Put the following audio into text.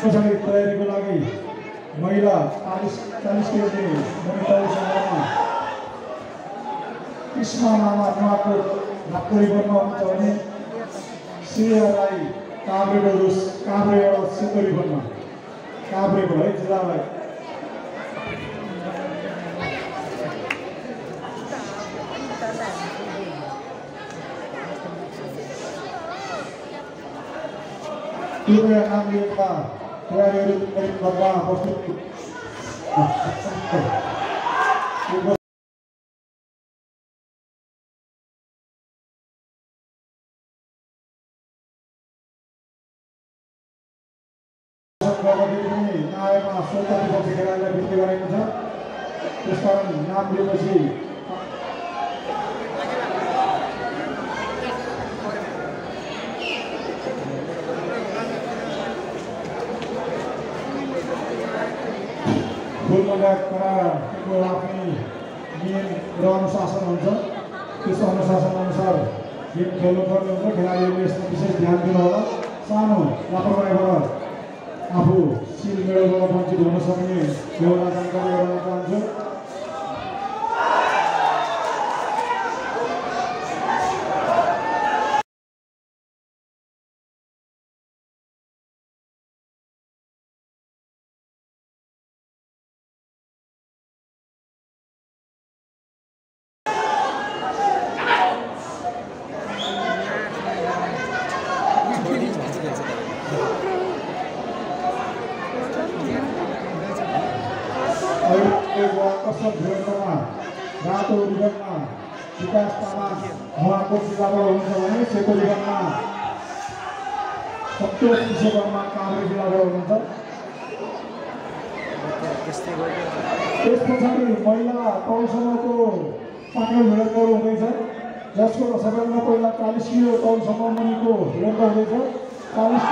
पछाडि तयारीको लागि महिला चालिस चालिस केजी कृष्ण नुवाकोट भातको हुन्छ भने श्रेय राई काभ्रेको काभ्रेबाट काभ्रेको है जिल्लालाई नाम लिएका तयारीहरू करिब गर्दा प्रस्तुत नआएमा सत्तर विपक्षी खेलाडीलाई बिक्री गरेको छ त्यसकारण नाम कडाको आफ्नै नियम र अनुशासन हुन्छ। त्यस अनुशासन अनुसार गेम खेल्नुपर्ने हुन्छ। खेलाडीहरूले यसमा विशेष ध्यान दिनु होला सानो लापरवाहीबाट आफू सिल मेडलबाट वञ्चित हुन सक्ने एउटा जानकारी गराउन चाहन्छु। अहिलेको आकर्षक भिडमा रातो रिबनमा विकास तामाङ उहाँको जिल्लाबाट हुनुहुन्छ भने सेतो सत्तोष विश्वकर्मा काभ्रे जिल्लाबाट हुनुहुन्छ त्यस पछाडि महिला तौलसम्मको पाटल भिडन्तहरू हुँदैछ जसको सबैभन्दा पहिला चालिस किलो तौलसम्म मुनिको भिडन्त हुँदैछ चालिस